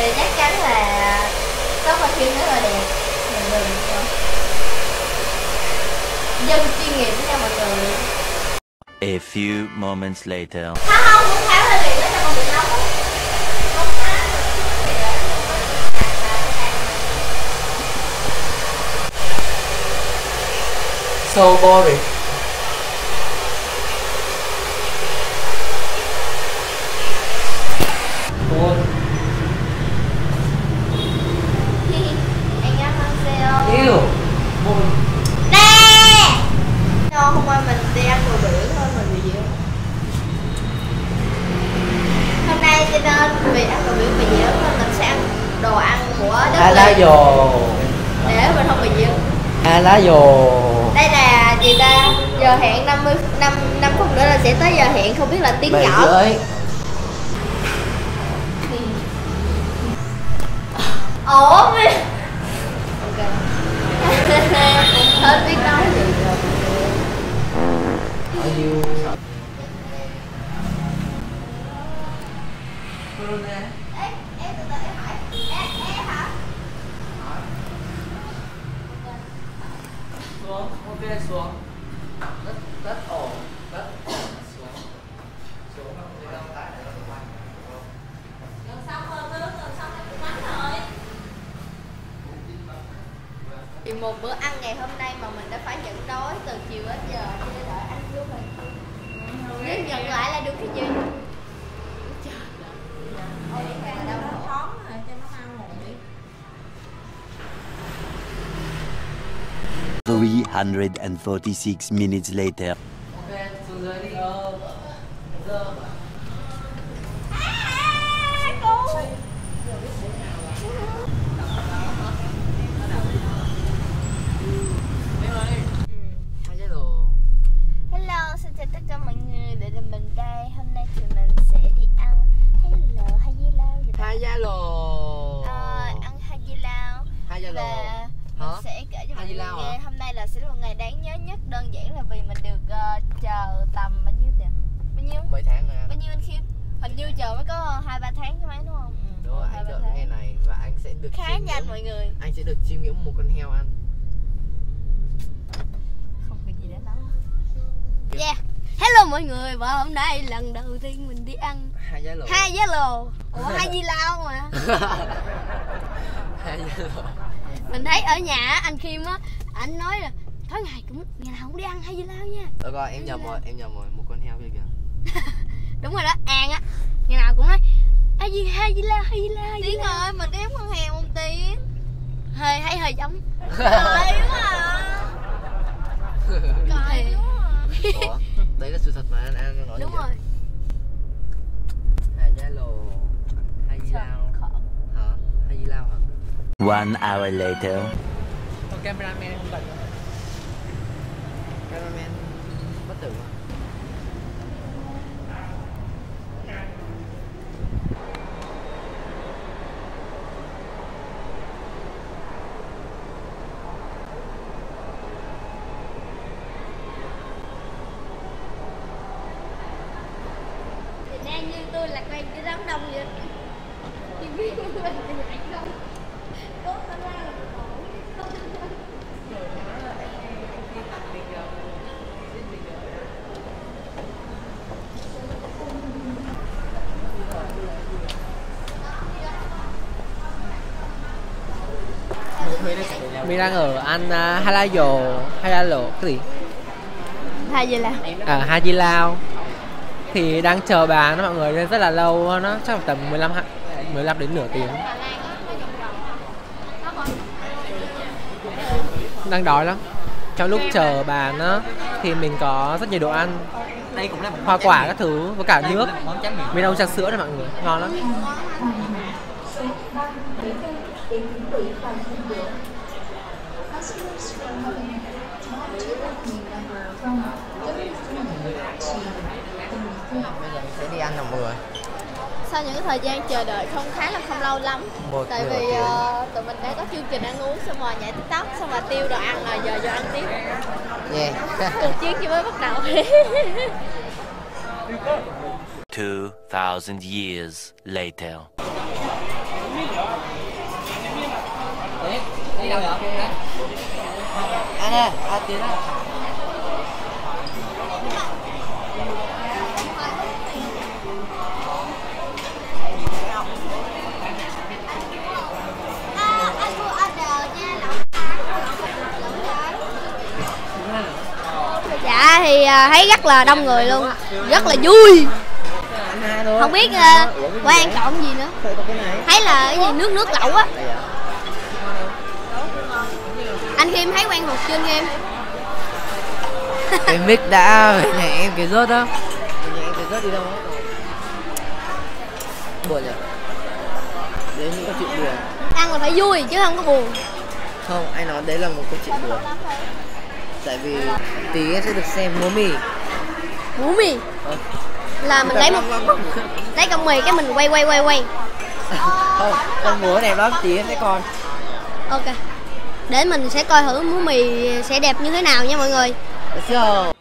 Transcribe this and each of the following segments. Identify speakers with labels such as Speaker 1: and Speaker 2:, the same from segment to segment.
Speaker 1: thì chắc chắn là tóc và phim rất là đẹp mình đừng dân chuyên nghiệp nha mọi người
Speaker 2: A few moments later.
Speaker 1: Tháo không cũng tháo hơi liền đó cho con bị nóng. Không
Speaker 3: so boring Lá dồ
Speaker 1: Đây là gì ta? Giờ hẹn 50 năm 5 phút nữa là sẽ tới giờ hẹn không biết là tiếng
Speaker 3: Bảy
Speaker 1: nhỏ.
Speaker 3: rưỡi
Speaker 1: Ủa Ok Hết biết nói gì rồi Ê, em từ từ em hỏi Ê, ê hả?
Speaker 3: Xuống ok xuống. Rất rất ổn rất ổn xuống. Xuống thì đâu tại để nó
Speaker 1: xong rồi, tới lúc gần xong em cũng bắn rồi. Vì một bữa ăn ngày hôm nay mà mình đã phải nhịn đói từ chiều đến giờ
Speaker 2: 346 minutes later.
Speaker 1: Hình như chờ mới có 2-3 tháng chứ mấy đúng không? Ừ,
Speaker 3: đúng rồi
Speaker 1: hai
Speaker 3: anh
Speaker 1: ba
Speaker 3: đợi ngày này và anh sẽ được
Speaker 1: Khá nhanh
Speaker 3: ngưỡng-
Speaker 1: mọi người.
Speaker 3: Anh sẽ được chiêm ngưỡng một con heo ăn.
Speaker 1: Không có gì để nói. Yeah. Hello mọi người và hôm nay lần đầu tiên mình đi ăn
Speaker 3: hai gia lô
Speaker 1: hai giá lồ ủa hai di lao mà.
Speaker 3: Hai gia lô
Speaker 1: mình thấy ở nhà anh Kim á anh nói là tối ngày cũng ngày nào cũng đi ăn hai di lao nha.
Speaker 3: Được rồi em nhầm rồi em nhầm rồi một con heo kia kìa
Speaker 1: đúng rồi đó an á. Ngày nào cũng nói hai di hai di lao hai di lao hai di lao ơi mình có giống con heo không tiến hơi thấy hơi giống. Cay quá à. Cay
Speaker 3: Ủa, đấy là sự thật mà anh anh nói
Speaker 1: đúng
Speaker 3: gì
Speaker 1: rồi.
Speaker 3: Hai gia lô hai di lao. hả? Hai di lao hả?
Speaker 2: One hour later.
Speaker 3: Cameraman không cần. Cameraman bất tử mà
Speaker 1: thì đang như tôi lạc quan cái đám đông vậy? Thì biết mình lại không có khả năng là
Speaker 3: Mình đang ở ăn uh, Halayo Hayalo cái gì?
Speaker 1: hai giờ là.
Speaker 3: À Hai Di Lao Thì đang chờ bán đó mọi người nên rất là lâu nó chắc là tầm 15 hạ- 15 đến nửa tiếng. Đang đói lắm. Trong lúc chờ bán á thì mình có rất nhiều đồ ăn.
Speaker 4: Đây cũng là một
Speaker 3: hoa quả các thứ với cả nước. mình nấu trà sữa này mọi người ngon lắm bây giờ mình sẽ đi ăn nào mọi người
Speaker 1: sau những cái thời gian chờ đợi không khá là không lâu lắm
Speaker 3: Một
Speaker 1: tại vì ờ, tụi mình đã có chương trình ăn uống xong rồi nhảy tiktok xong rồi tiêu đồ ăn rồi giờ vô ăn tiếp
Speaker 3: yeah
Speaker 1: cuộc chiến chỉ mới bắt đầu
Speaker 2: 2,000 years later.
Speaker 1: Đi đâu vậy? À nè, à tiến à.
Speaker 5: Thấy rất là đông người luôn Rất là vui. Không biết à, quan trọng gì nữa. Thấy là cái gì nước nước lẩu á Anh Kim thấy quen thuộc chưa anh Kim?
Speaker 1: Cái mic đã nhà em cái rớt đó. Nhà em cái rớt đi đâu á? Buồn nhỉ? Đấy những câu chuyện buồn.
Speaker 5: Ăn là phải vui chứ không có buồn
Speaker 1: Không, anh nói đấy là một câu chuyện buồn. Tại vì tí em sẽ được xem múa mì.
Speaker 5: Ngủ mì
Speaker 1: Ờ.
Speaker 5: Là mình lấy một lấy cọng mì cái mình quay quay quay quay
Speaker 1: Không, con múa đẹp lắm, tí em sẽ coi.
Speaker 5: Ok Để mình sẽ coi thử múa mì sẽ đẹp như thế nào nha mọi người
Speaker 1: Let's go.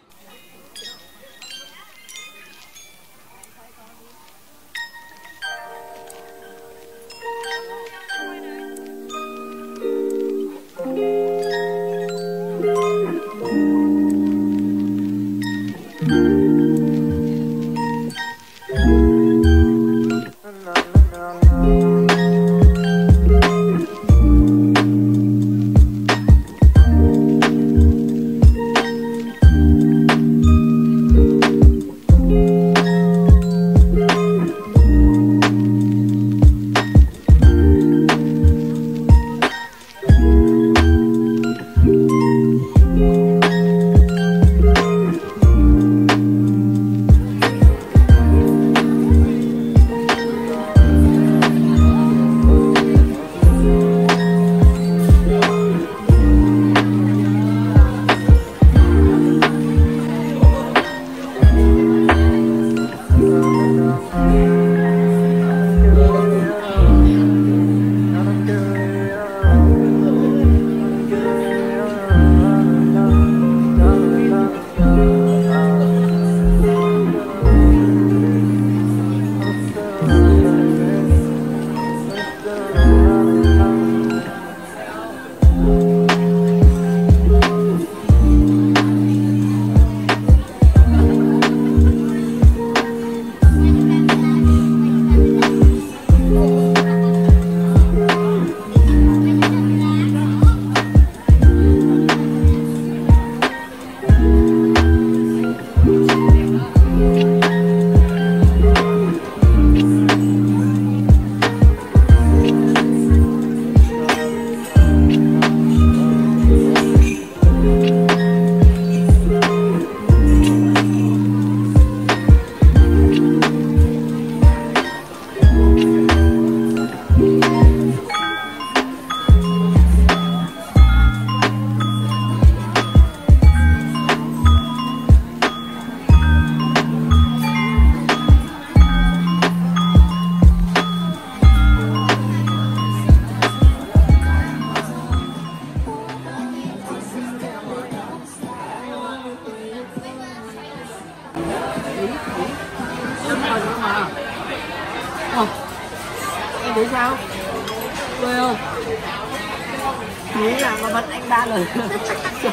Speaker 3: Sợ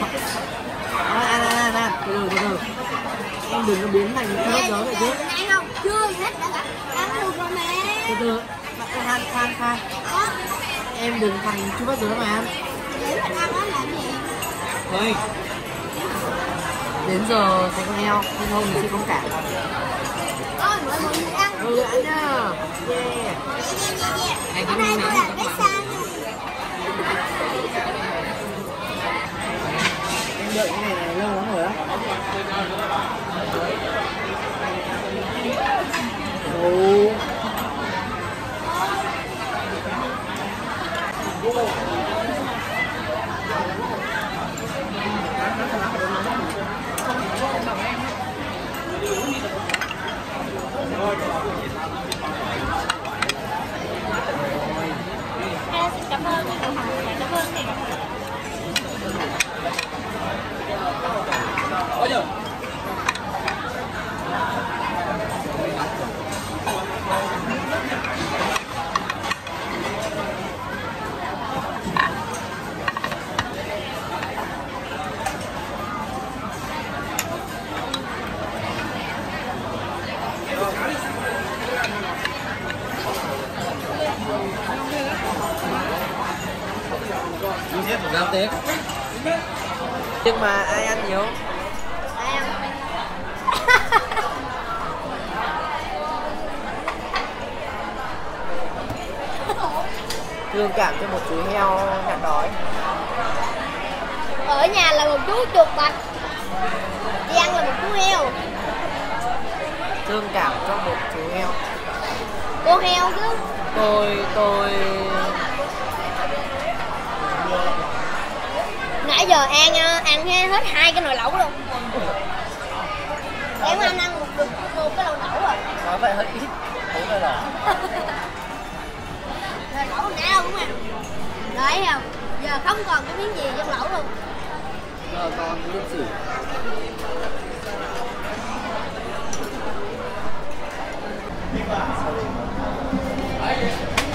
Speaker 3: Thôi ăn ăn ăn ăn Từ từ từ từ Em đừng có biến thành cái bất gió vậy chứ.
Speaker 5: Không? Chưa hết đã Ăn được rồi mẹ.
Speaker 3: Từ từ Khoan khoan khoan. Em đừng thành chú bắt gió mà. Ăn
Speaker 5: làm gì?
Speaker 3: Thôi. Đến giờ thấy con heo Nhưng thôi mình sẽ công cảm
Speaker 5: Ôi mọi người ăn.
Speaker 3: Ừ ăn nhá Yeah.
Speaker 5: Yeah yeah yeah Hôm nay tôi làm cái sao
Speaker 3: đợi cái này này lâu lắm rồi á Oh
Speaker 5: Cảm ơn Cảm ơn
Speaker 3: tiếc nhưng mà ai ăn nhiều
Speaker 5: Ai ăn?
Speaker 3: Thương cảm cho một chú heo nạn đói.
Speaker 5: Ở nhà là một chú chuột bạch đi ăn là một chú heo.
Speaker 3: Thương cảm cho một chú heo.
Speaker 5: Cô heo chứ?
Speaker 3: Tôi tôi
Speaker 5: nãy giờ ăn ờ, ăn hết hai cái nồi lẩu luôn. Em anh ăn một một cái nồi lẩu rồi
Speaker 3: nói vậy hơi ít không phải là
Speaker 5: nồi lẩu nào cũng ăn đấy không giờ không còn cái miếng gì trong lẩu luôn.
Speaker 3: Ờ, con liên sử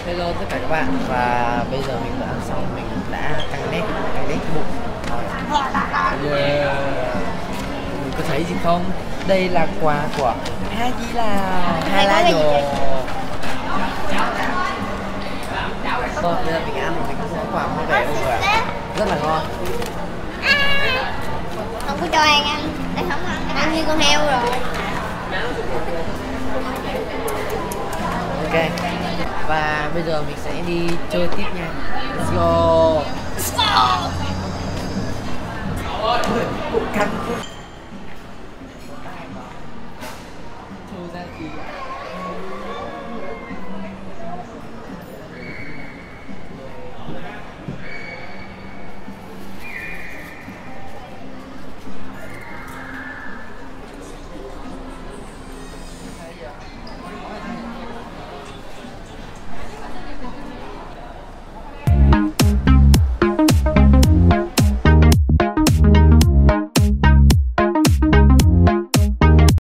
Speaker 3: Hello tất cả các bạn và bây giờ mình đã ăn xong mình đã căng nét căng nét cái bụng yeah. Mình có thấy gì không? Đây là quà của Hai Di Lào. Hai lá
Speaker 5: cái
Speaker 3: Vâng, bây giờ mình ăn mình cũng quà mua luôn rồi ạ. Rất là ngon.
Speaker 5: Không có cho ăn ăn. Để không ăn. Ăn như con heo rồi.
Speaker 3: Ok. Và bây giờ mình sẽ đi chơi tiếp nha. Let's go. Cũng cắn